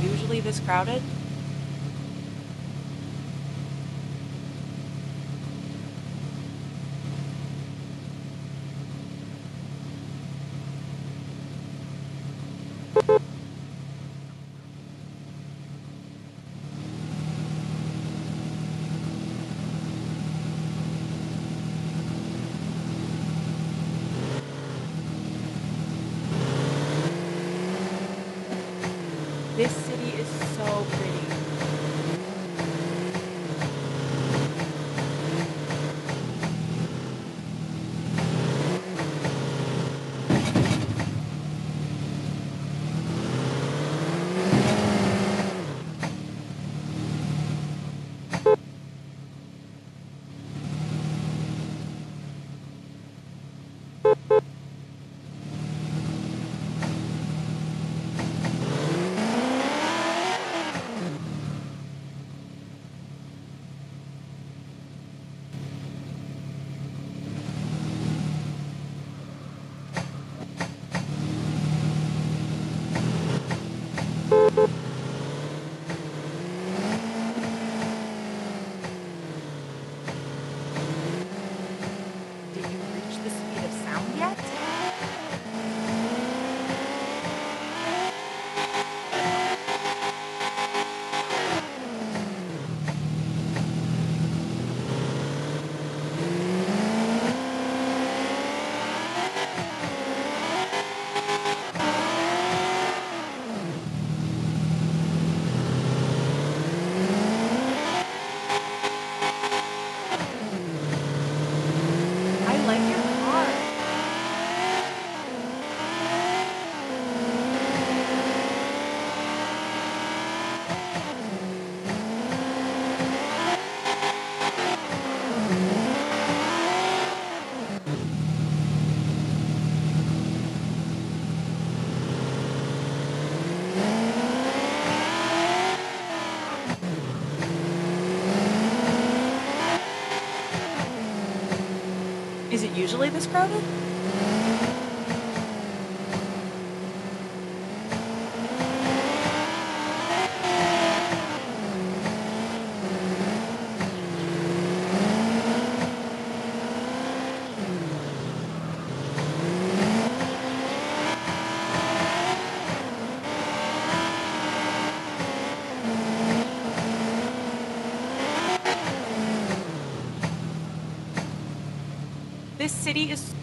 usually this crowded? This usually this crowded? This city is